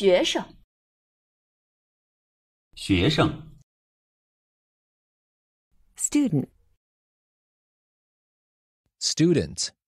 学生，学生，student，student。Student.